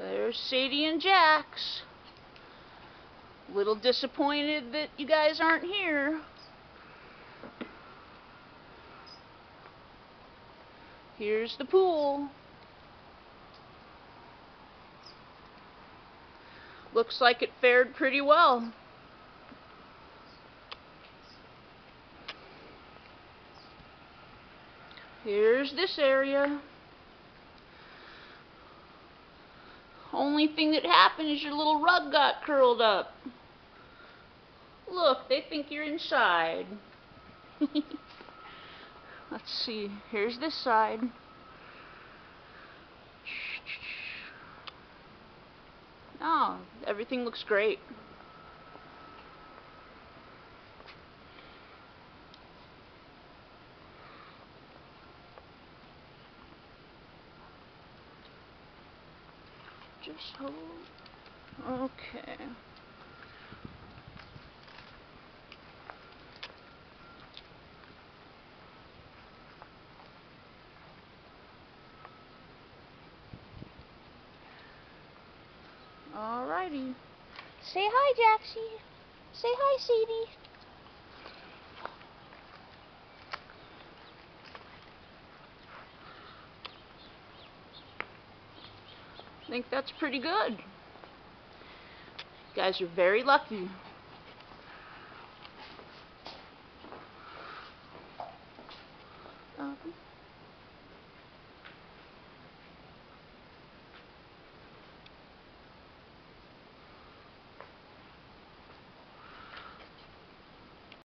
There's Sadie and Jax. Little disappointed that you guys aren't here. Here's the pool. Looks like it fared pretty well. Here's this area. Only thing that happened is your little rug got curled up. Look, they think you're inside. Let's see. Here's this side. Oh, everything looks great. Just hold. Okay. Alrighty. Say hi, Jaxie. Say hi, Sadie. I think that's pretty good. You guys are very lucky. Um,